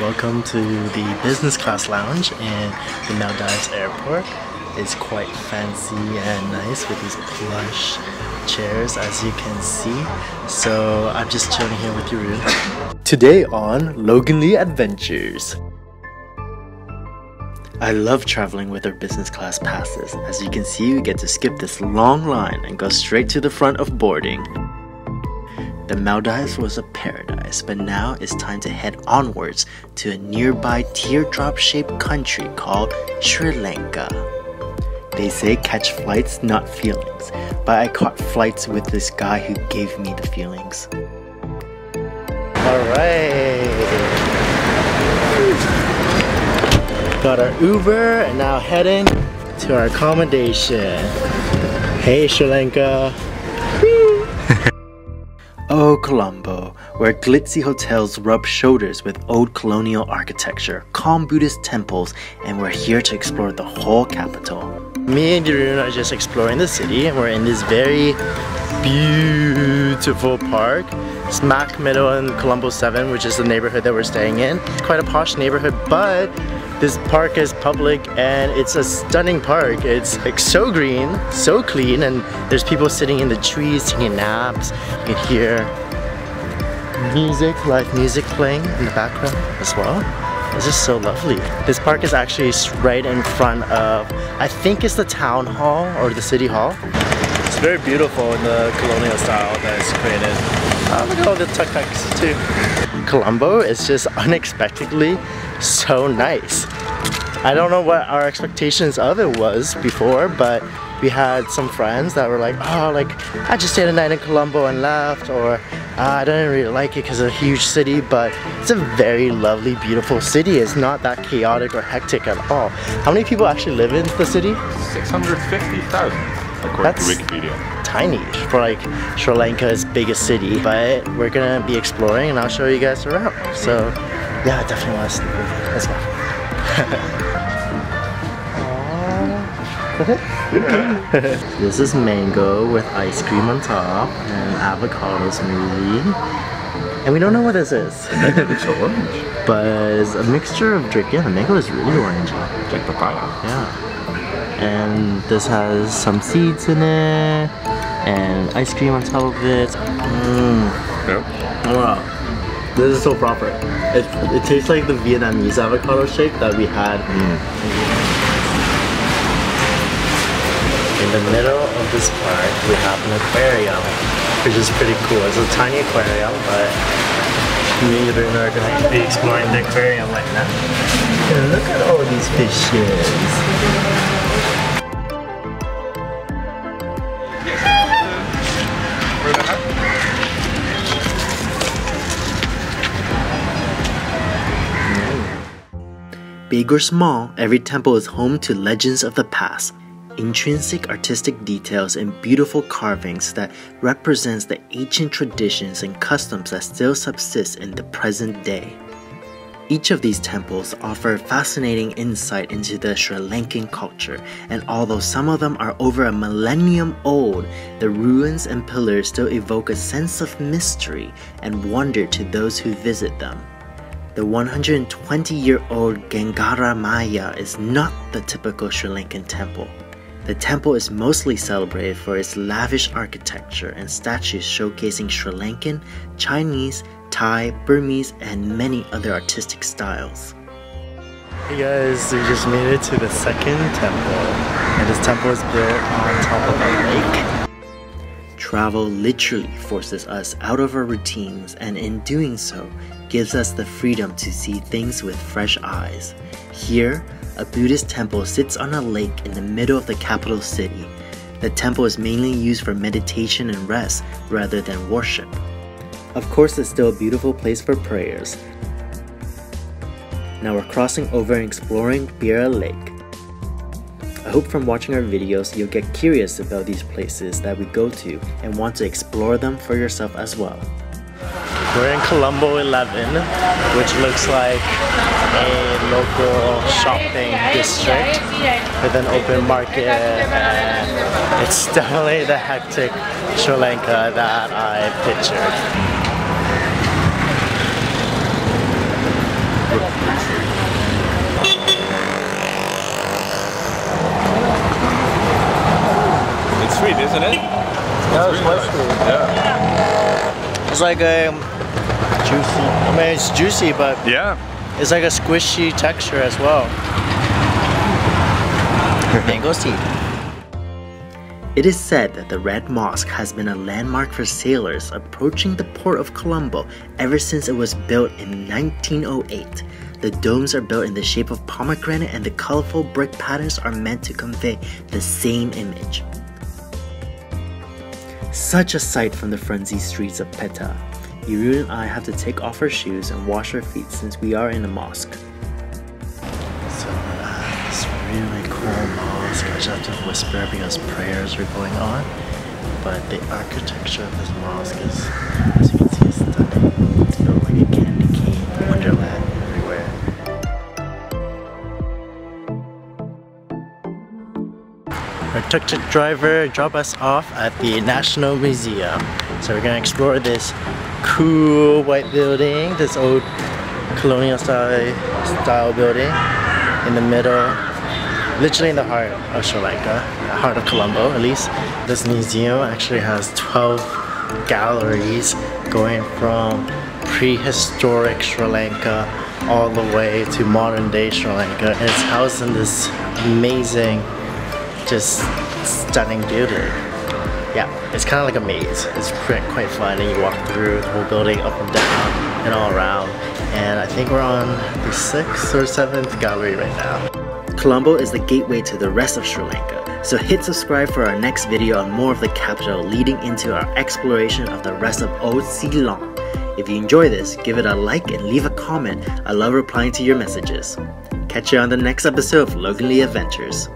Welcome to the business class lounge in the Maldives airport. It's quite fancy and nice with these plush chairs as you can see. So I'm just chilling here with Yuru. Today on Logan Ly Adventures. I love traveling with our business class passes. As you can see, we get to skip this long line and go straight to the front of boarding. The Maldives was a paradise, but now it's time to head onwards to a nearby teardrop shaped country called Sri Lanka. They say catch flights, not feelings, but I caught flights with this guy who gave me the feelings. Alright. Got our Uber and now heading to our accommodation. Hey Sri Lanka. Oh, Colombo, where glitzy hotels rub shoulders with old colonial architecture, calm Buddhist temples, and we're here to explore the whole capital. Me and Jeroen are just exploring the city, and we're in this very beautiful park, smack middle in Colombo 7, which is the neighborhood that we're staying in. Quite a posh neighborhood, but this park is public and it's a stunning park. It's like so green, so clean, and there's people sitting in the trees taking naps. You can hear music, live music playing in the background as well. It's just so lovely. This park is actually right in front of, I think it's the town hall or the city hall. It's very beautiful in the colonial style that is created. Oh, look at all the tuk-tuks too. Colombo is just unexpectedly so nice. I don't know what our expectations of it was before, but we had some friends that were like, oh, like, I just stayed a night in Colombo and left, or uh, I didn't really like it because it's a huge city, but it's a very lovely, beautiful city. It's not that chaotic or hectic at all. How many people actually live in the city? 650,000 according That's to Wikipedia. Tiny for like Sri Lanka's biggest city, but we're gonna be exploring and I'll show you guys around. So yeah, I definitely want to see the movie. Let's go. this is mango with ice cream on top and avocado smoothie. And we don't know what this is. it's orange. but it's a mixture of drink. Yeah, the mango is really orange. Like papaya. Yeah. And this has some seeds in it and ice cream on top of it. Mmm. Yeah. Wow. This is so proper. It, it tastes like the Vietnamese avocado shake that we had in the middle of this park we have an aquarium which is pretty cool it's a tiny aquarium but me and Bruno are going to be exploring the aquarium right now and look at all these fishes Big or small, every temple is home to legends of the past, intrinsic artistic details and beautiful carvings that represents the ancient traditions and customs that still subsist in the present day. Each of these temples offer fascinating insight into the Sri Lankan culture, and although some of them are over a millennium old, the ruins and pillars still evoke a sense of mystery and wonder to those who visit them. The 120 year old Gangaramaya is not the typical Sri Lankan temple. The temple is mostly celebrated for its lavish architecture and statues showcasing Sri Lankan, Chinese, Thai, Burmese, and many other artistic styles. Hey guys, we just made it to the second temple, and this temple is built on top of a lake. Travel literally forces us out of our routines, and in doing so, gives us the freedom to see things with fresh eyes. Here, a Buddhist temple sits on a lake in the middle of the capital city. The temple is mainly used for meditation and rest rather than worship. Of course, it's still a beautiful place for prayers. Now we're crossing over and exploring Beira Lake. I hope from watching our videos you'll get curious about these places that we go to and want to explore them for yourself as well. We're in Colombo 11, which looks like a local shopping district with an open market. And it's definitely the hectic Sri Lanka that I pictured. It's sweet, isn't it? It's yeah, really. Yeah. It's like a juicy. I mean, it's juicy, but Yeah. it's like a squishy texture as well. Mango seed. It is said that the Red Mosque has been a landmark for sailors approaching the port of Colombo ever since it was built in 1908. The domes are built in the shape of pomegranate and the colorful brick patterns are meant to convey the same image. Such a sight from the frenzied streets of Pettah. Yuru and I have to take off our shoes and wash our feet since we are in a mosque. So, uh, this really cool mosque. I just have to whisper because prayers are going on. But the architecture of this mosque is, as you can see, stunning. It's built like a candy cane wonderland everywhere. Our tuk-tuk driver dropped us off at the National Museum. So we're gonna explore this cool white building, this old colonial style, style building in the middle, literally in the heart of Sri Lanka, the heart of Colombo at least. This museum actually has 12 galleries going from prehistoric Sri Lanka all the way to modern day Sri Lanka. And it's housed in this amazing, just stunning building. Yeah, it's kind of like a maze. It's quite, fun and you walk through the whole building up and down and all around. And I think we're on the sixth or seventh gallery right now. Colombo is the gateway to the rest of Sri Lanka, so hit subscribe for our next video on more of the capital leading into our exploration of the rest of Old Ceylon. If you enjoy this, give it a like and leave a comment. I love replying to your messages. Catch you on the next episode of Logan Ly Adventures.